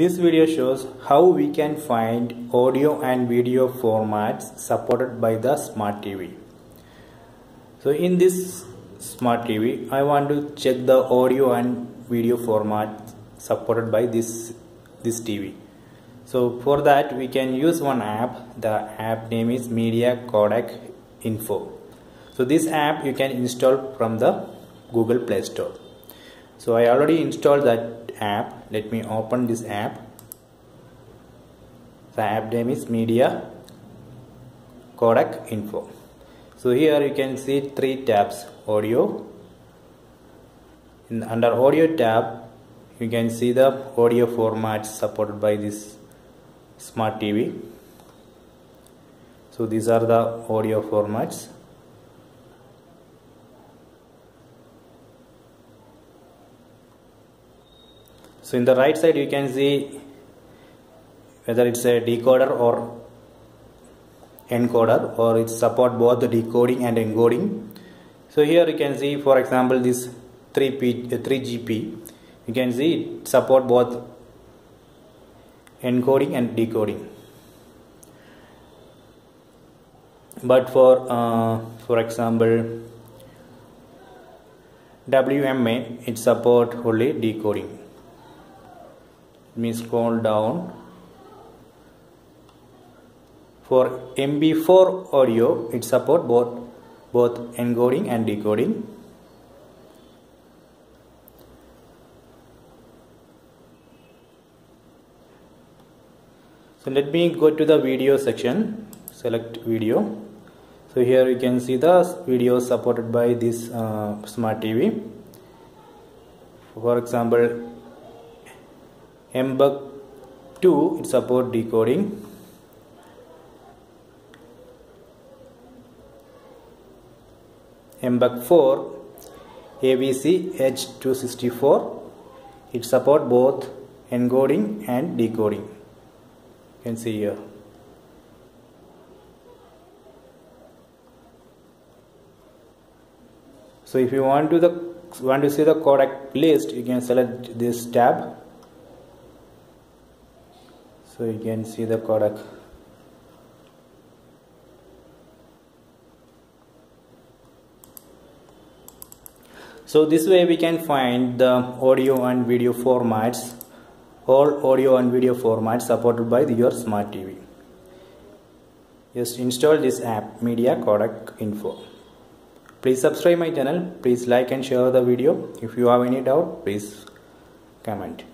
This video shows how we can find audio and video formats supported by the smart TV. So in this smart TV, I want to check the audio and video format supported by this this TV. So for that we can use one app. The app name is Media Codec Info. So this app you can install from the Google Play Store. So I already installed that app. Let me open this app. The app name is Media Codec Info. So here you can see three tabs audio. In, under audio tab you can see the audio formats supported by this smart TV. So these are the audio formats. So in the right side you can see whether it's a decoder or encoder or it support both the decoding and encoding. So here you can see for example this 3P, 3GP you can see it support both encoding and decoding. But for uh, for example WMA it support only decoding me scroll down. For MP4 audio it support both both encoding and decoding. So let me go to the video section select video. So here you can see the video supported by this uh, smart TV for example MPEG 2 it support decoding. MPEG 4 avc h264 it support both encoding and decoding. You can see here. So if you want to the want to see the codec list you can select this tab so you can see the codec so this way we can find the audio and video formats all audio and video formats supported by your smart TV. Just install this app Media Codec Info. Please subscribe my channel. Please like and share the video. If you have any doubt, please comment.